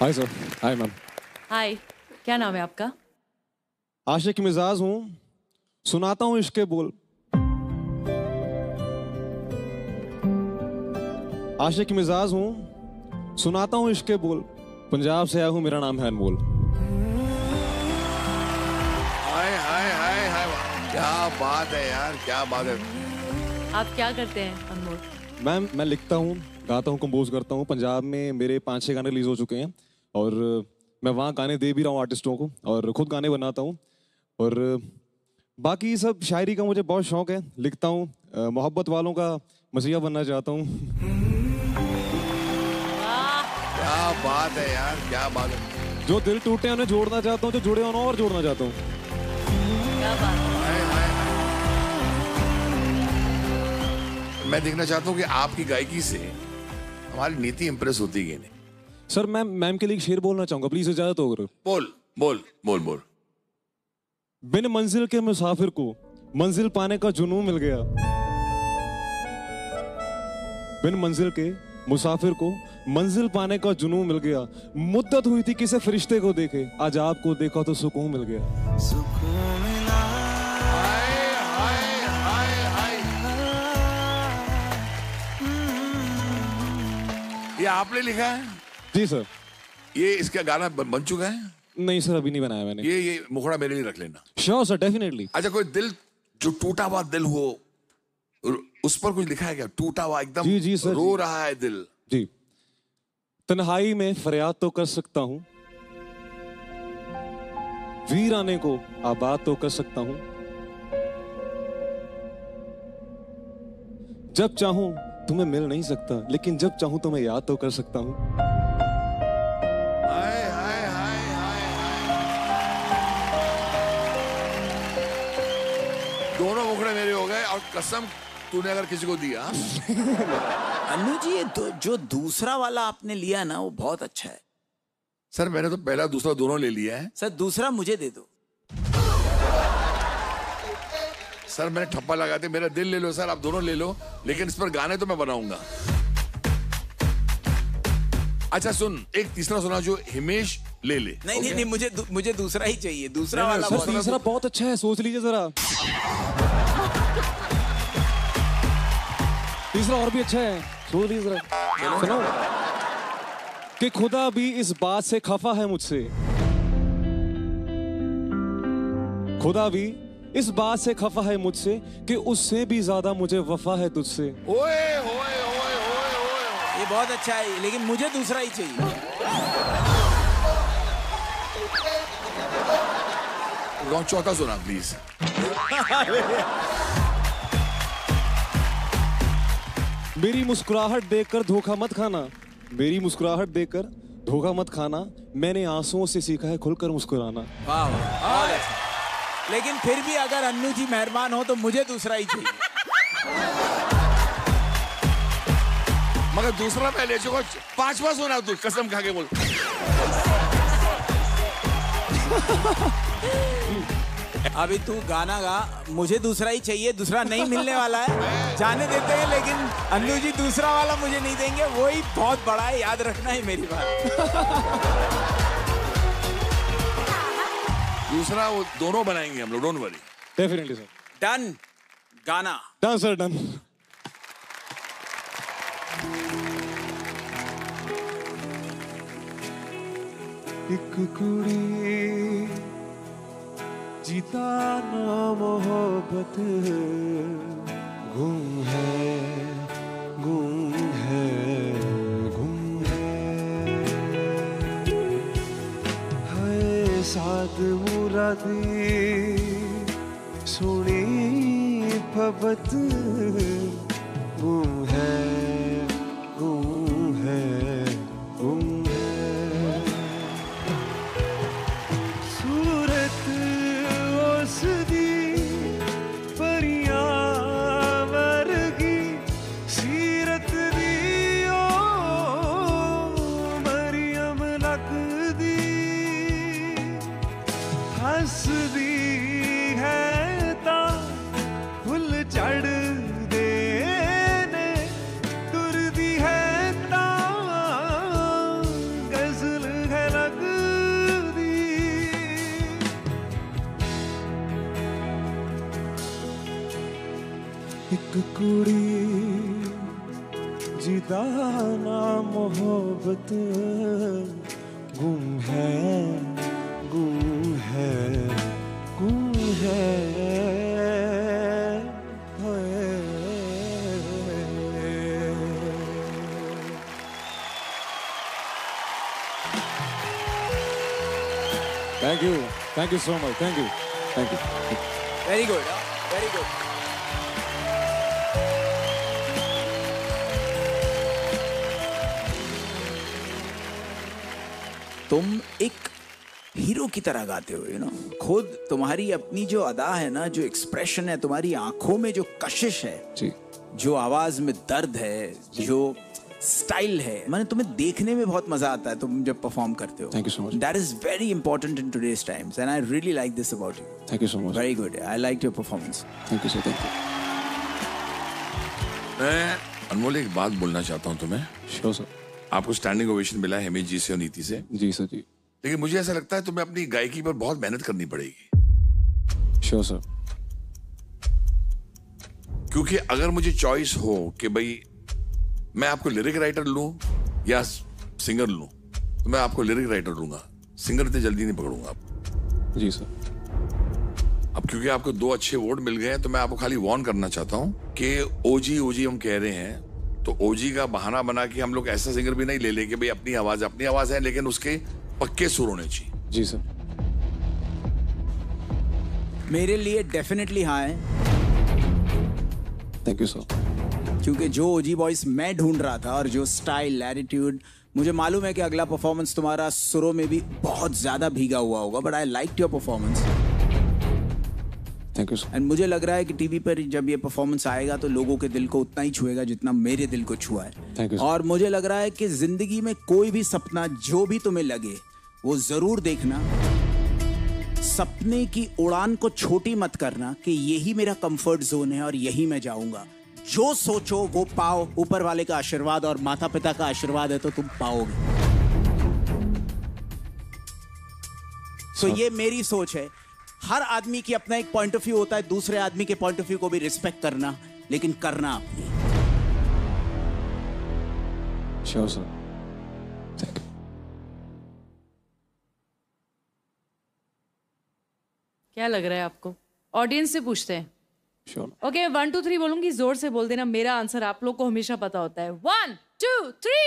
Hi sir hi ma'am hi क्या नाम है आपका? आशिक मिजाज हूँ। सुनाता हूँ इश्के बोल। आशिक मिजाज हूँ। सुनाता हूँ इश्के बोल। पंजाब से आया हूँ मेरा नाम है अनमोल। हाय हाय हाय हाय क्या बात है यार क्या बात है। आप क्या करते हैं अनमोल? मैम मैं लिखता हूँ। गाता हूँ कंपोज करता हूँ। पंजाब में मेरे पाँच छः गाने रिलीज़ हो चुके हैं और मैं वहाँ गाने दे भी रहा हूँ आर्टिस्टों को और खुद गाने बनाता हूँ। और बाकी सब शायरी का मुझे बहुत शौक है लिखता हूँ। मोहब्बत वालों का मसीहा बनना चाहता हूँ। क्या बात है यार क्या बात है। जो दिल टूटे हैं उन्हें जोड़ना चाहता हूँ जो जुड़े हैं उन्हें और जोड़ना चाहता हूँ। मैं देखना चाहता हूँ कि आपकी गायकी से हमारी नीति इंप्रेस होती है नहीं। सर मैं मैम के लिए एक शेर बोलना चाहूँगा प्लीज़ इजाज़त हो बोल बोल बोल बोल। बिन मंजिल के मुसाफिर को मंजिल पाने का जुनून मिल गया। बिन मंजिल के मुसाफिर को मंजिल पाने का जुनून मिल गया। मुद्दत हुई थी किसी फरिश्ते को देखे आज आपको देखा तो सुकून मिल गया। हाय आपने लिखा है? जी सर। ये इसका गाना बन, बन चुका है? नहीं सर अभी नहीं बनाया मैंने। ये ये मुखड़ा मेरे लिए रख लेना। श्योर सर डेफिनेटली अच्छा कोई दिल जो टूटा हुआ दिल हो उस पर कुछ लिखा है क्या? टूटा हुआ एकदम जी, जी, सर, रो जी। रहा है दिल। जी। तन्हाई में फरियाद तो कर सकता हूँ। वीराने को आबाद तो कर सकता हूँ। जब चाहूँ तुम्हें मिल नहीं सकता लेकिन जब चाहूँ तो मैं याद तो कर सकता हूँ। हाय हाय हाय हाय दोनों मुखड़े मेरे हो गए और कसम तूने अगर किसी को दिया। अन्नू जी ये दो, जो दूसरा वाला आपने लिया ना वो बहुत अच्छा है। सर मैंने तो पहला दूसरा दोनों ले लिया है। सर दूसरा मुझे दे दो। सर मैंने ठप्पा लगाते मेरा दिल ले लो सर आप दोनों ले लो लेकिन इस पर गाने तो मैं बनाऊँगा। अच्छा सुन एक तीसरा सुना जो हिमेश ले ले। नहीं नहीं नहीं मुझे दू, मुझे दूसरा ही चाहिए दूसरा नहीं, वाला सर, तीसरा बहुत अच्छा है सोच लीजिए जरा। तीसरा और भी अच्छा है सोच लीजिए जरा। सुनो कि खुदा भी इस बात से खफा है मुझसे। खुदा भी इस बात से खफा है मुझसे कि उससे भी ज़्यादा मुझे वफा है तुझसे। ओए ओए ओए ओए ओए। ये बहुत अच्छा है लेकिन मुझे दूसरा ही चाहिए। चौथा सुना प्लीज़ मेरी मुस्कुराहट देखकर धोखा मत खाना। मेरी मुस्कुराहट देखकर धोखा मत खाना। मैंने आंसुओं से सीखा है खुलकर मुस्कुराना। वाह लेकिन फिर भी अगर अन्नू जी मेहरबान हो तो मुझे दूसरा ही चाहिए। मगर दूसरा मैं ले चुका पांचवा सुना तू कसम खा के बोल। अभी तू गाना गा मुझे दूसरा ही चाहिए दूसरा नहीं मिलने वाला है। जाने देते हैं लेकिन अन्नू जी दूसरा वाला मुझे नहीं देंगे वो ही बहुत बड़ा है याद रखना है मेरी बात। दूसरा वो दोनों बनाएँगे हम लोग don't worry definitely sir done गाना. डन सर डन एक कुड़ी जीता ना मोहब्बत गुम है। साध मुरादी सुनी भवत गुम है गुम जीता ना मोहब्बत गुम है गुम है गुम है हाय। Thank you. Thank you so much. Thank you. Thank you. Very good very good तुम एक हीरो की तरह गाते हो यू नो खुद तुम्हारी अपनी जो अदा है ना जो एक्सप्रेशन है तुम्हारी आँखों में जो कशिश है जी जो आवाज़ में दर्द है जो स्टाइल है मैंने तुम्हें देखने में बहुत मज़ा आता है तुम जब परफॉर्म करते हो Thank you so much. That is very important in today's times and I really like this about you Thank you so much. Very good I like your performance Thank you, sir. Thank you. मैं अनमोल एक बात बोलना चाहता हूँ तुम्हें Sure, sir. आपको standing ovation मिला है हेमी जी से और नीति से। जी सर जी। लेकिन मुझे ऐसा लगता है तुम्हें अपनी गायकी पर बहुत मेहनत करनी पड़ेगी। श्योर सर क्योंकि अगर मुझे चॉइस हो कि भाई मैं आपको लिरिक राइटर लूँ या सिंगर लूँ तो मैं आपको लिरिक राइटर लूँगा। सिंगर इतने जल्दी नहीं पकड़ूँगा आप। जी सर अब क्योंकि आपको दो अच्छे वोट मिल गए हैं तो मैं आपको खाली वार्न करना चाहता हूँ कि ओजी ओजी हम कह रहे हैं तो ओजी का बहाना बना के हम लोग ऐसा सिंगर भी नहीं ले लेंगे भाई अपनी आवाज़ अपनी आवाज़ है लेकिन उसके पक्के सुर होने चाहिए। जी सर। मेरे लिए डेफिनेटली हाँ है। थैंक यू सर क्योंकि जो ओजी वॉइस मैं ढूंढ रहा था और जो स्टाइल एटीट्यूड मुझे मालूम है कि अगला परफॉर्मेंस तुम्हारा सुरों में भी बहुत ज़्यादा भीगा हुआ होगा but I like your performance thank you and मुझे लग रहा है कि टीवी पर जब ये परफॉर्मेंस आएगा तो लोगों के दिल को उतना ही छुएगा जितना मेरे दिल को छुआ है। You, sir. और मुझे लग रहा है कि ज़िंदगी में कोई भी सपना जो भी तुम्हें लगे वो ज़रूर देखना। सपने की उड़ान को छोटी मत करना कि यही मेरा कंफर्ट जोन है और यही मैं जाऊँगा। जो सोचो वो पाओ। ऊपर वाले का आशीर्वाद और माता पिता का आशीर्वाद है तो तुम पाओगे। तो ये मेरी सोच है हर आदमी की अपना एक पॉइंट ऑफ़ व्यू होता है दूसरे आदमी के पॉइंट ऑफ़ व्यू को भी रिस्पेक्ट करना लेकिन करना अपनी श्योर सर क्या लग रहा है आपको? ऑडियंस से पूछते हैं। Sure okay one two three बोलूँगी ज़ोर से बोल देना मेरा आंसर आप लोग को हमेशा पता होता है। One two three